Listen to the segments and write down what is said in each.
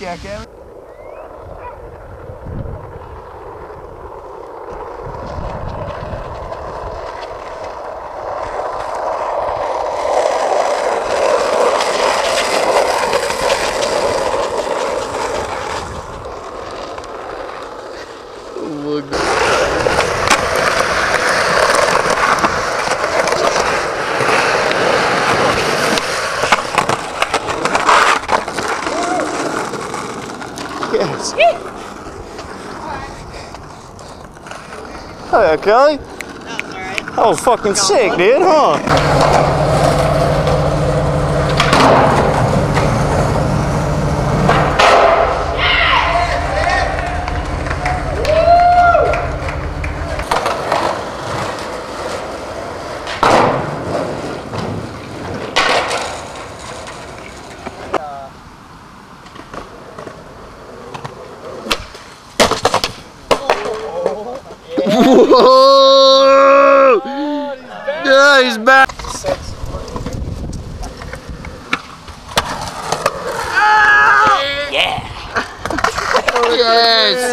Fuck yeah, Kevin. Yes. Hey, okay. That was fucking sick, dude, huh? Whoa! Yeah, he's back. Yes.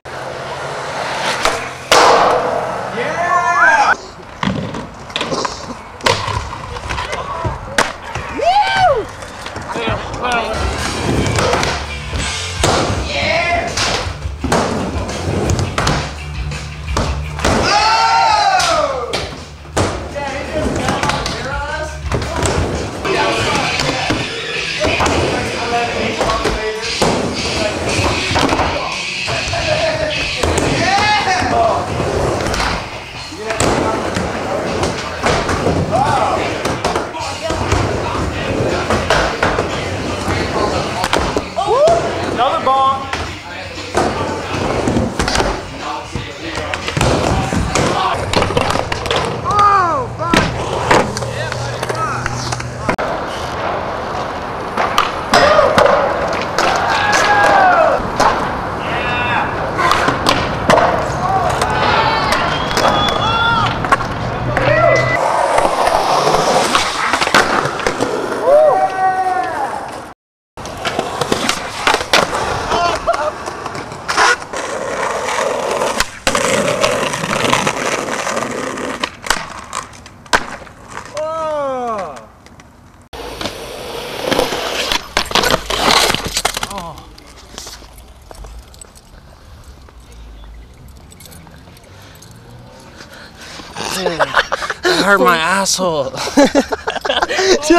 Hurt my asshole. Dude,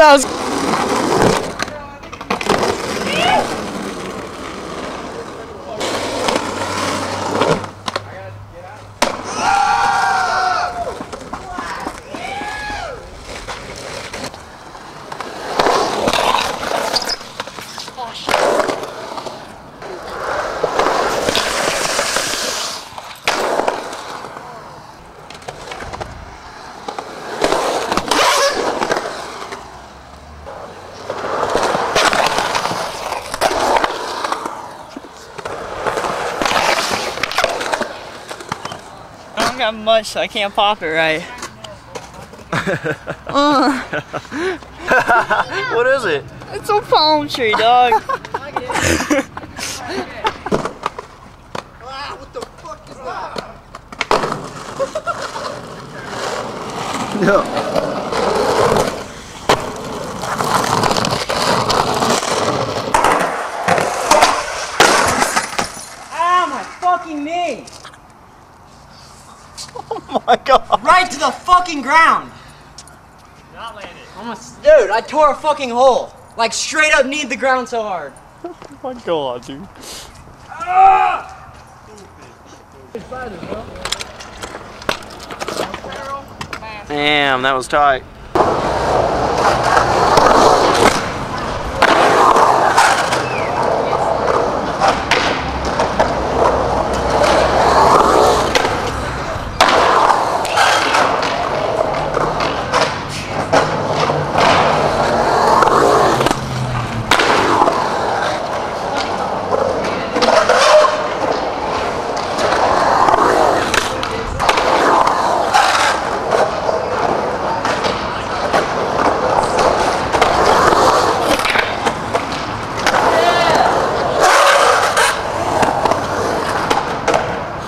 that was I much, so I can't pop it right. Uh. what is it? It's a palm tree, dog. No. Ow, my fucking knee! Oh my god. Right to the fucking ground! Not landed. Almost, dude, I tore a fucking hole. Like straight up need the ground so hard. Oh my god, dude. Ah! Damn, that was tight.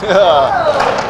Yeah.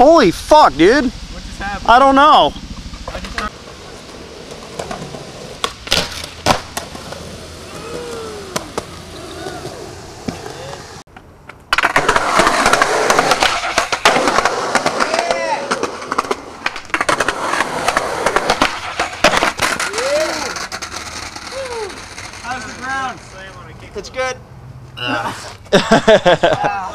Holy fuck, dude. What just happened? I don't know. How's the ground? It's good. Oh,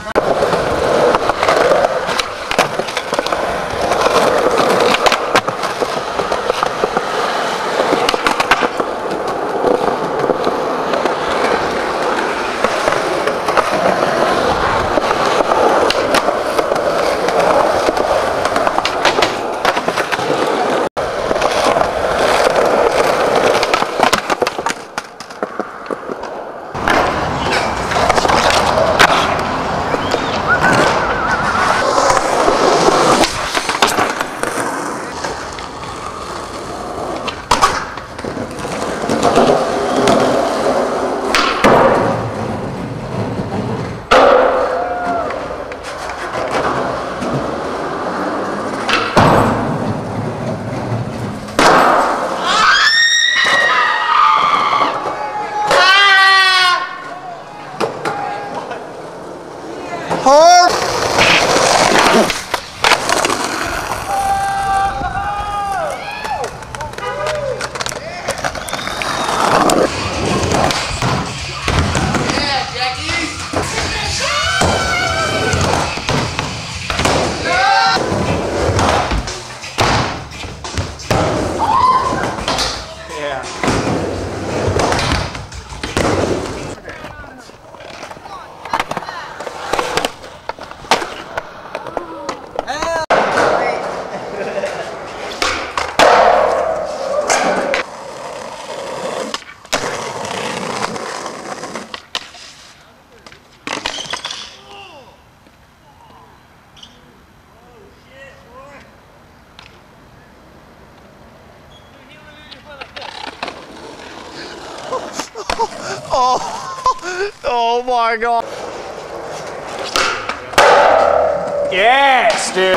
oh my god. Yes, dude.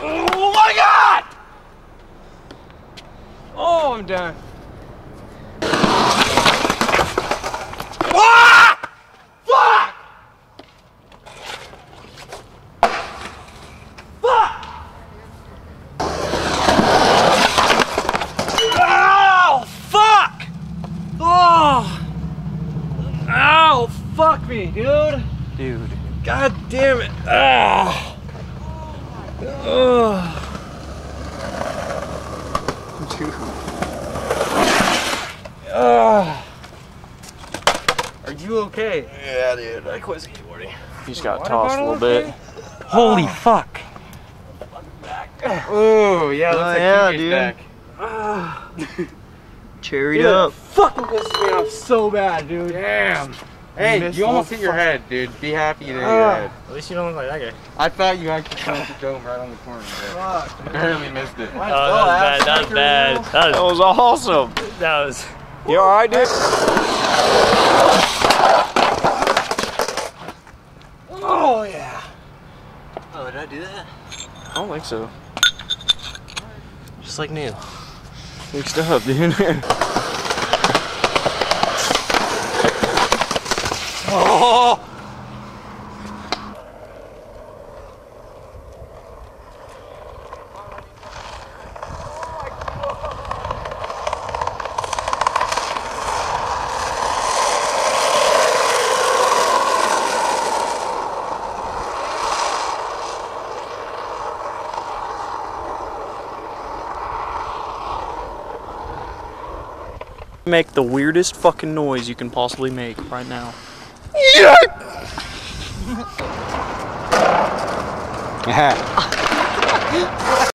Oh my god! Oh, I'm done. Ah! Fuck! Fuck! Ow! Fuck! Oh! Ow! Fuck me, dude! Dude. God damn it! Ah! Ugh. Ah. Are you okay? Yeah, dude. I quit skateboarding. You just got tossed a bottle little bit. okay? Holy fuck! Oh yeah, looks Oh, like yeah, TJ's dude. back. Cherried Dude, up. Fucking pisses me off so bad, dude. Damn. Hey, missed you almost hit your head, dude. Be happy you hit your Ah. head. At least you don't look like that guy. I thought you actually punched the dome right on the corner. But barely missed it. Oh, that was bad. That was bad. That That was. was awesome. That was. You alright, dude? Oh yeah. Oh, did I do that? I don't think so. Just like new. Mixed up, dude. Oh. Make the weirdest fucking noise you can possibly make right now. Go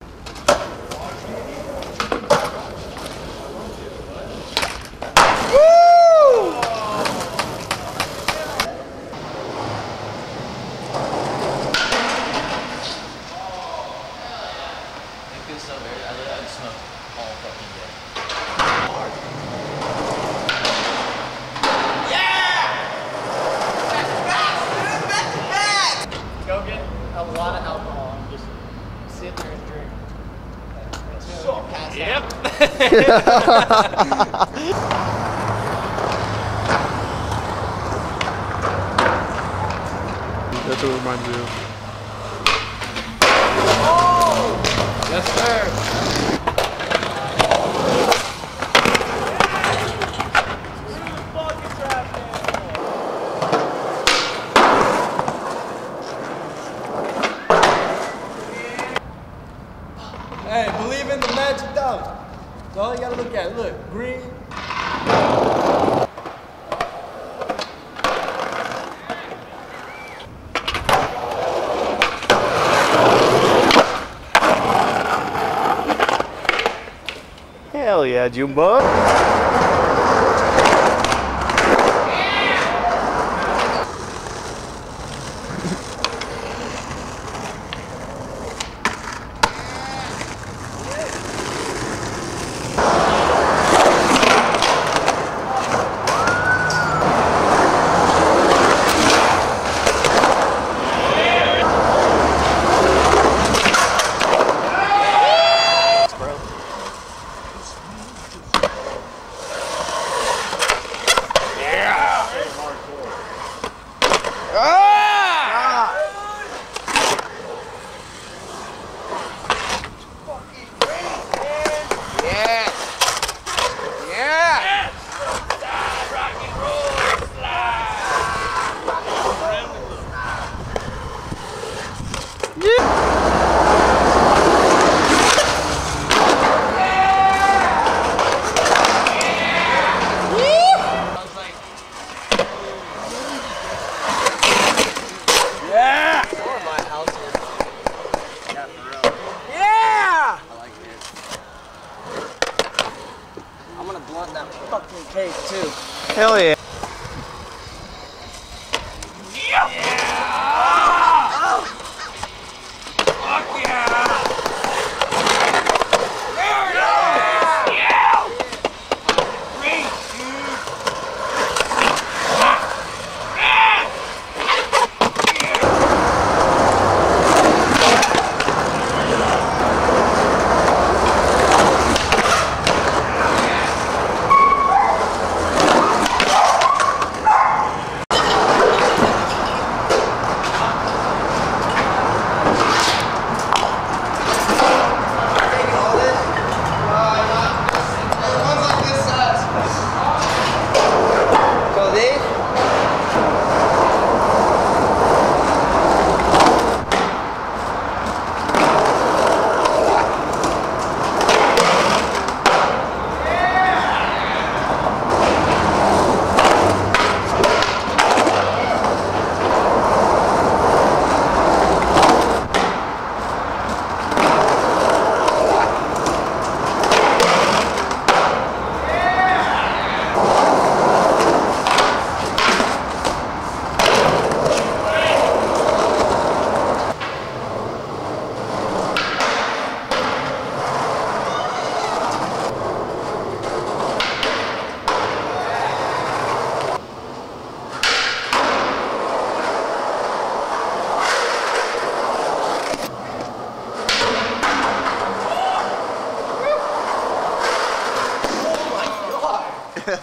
That's what reminds me of. Yes, sir. Hey, believe in the magic dollar. That's all you gotta look at. Look, green. Hell yeah, Junebug.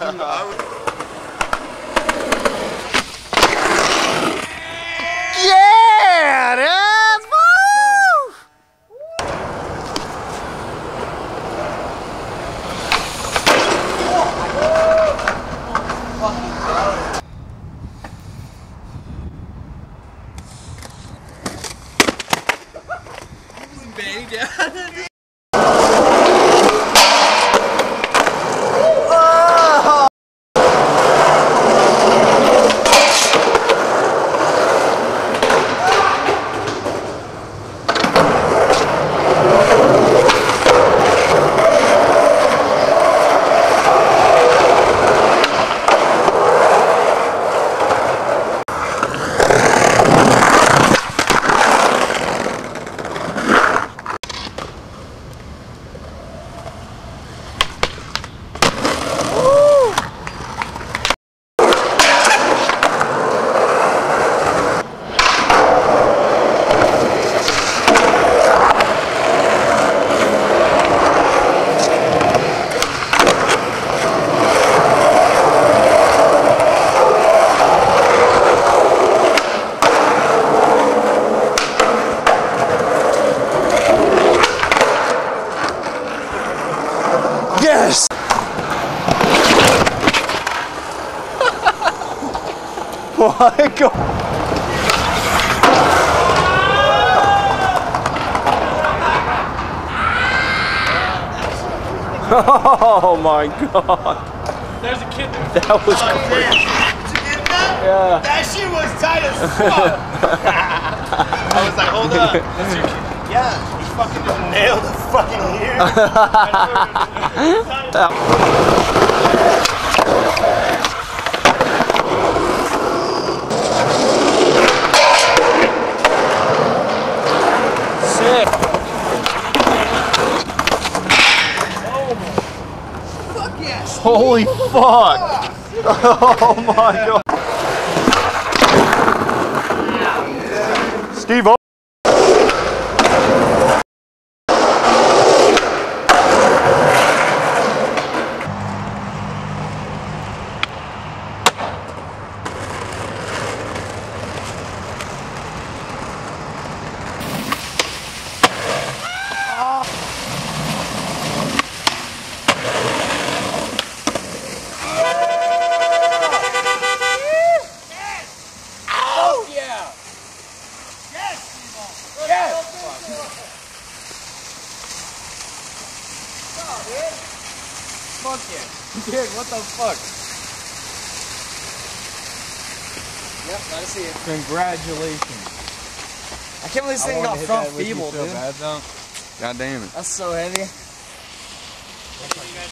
Não. My God! Oh my God! There's a kid. That was oh, crazy. Yeah. That shit was tight as fuck. I was like, hold up. Yeah, he fucking just nailed the fucking ear. Holy fuck! Oh my god! Steve O. Fuck yeah. Dude, what the fuck? Yep, let us see it. Congratulations. I can't believe this I thing got to front that with feeble, so dude. bad, though. God damn it. That's so heavy.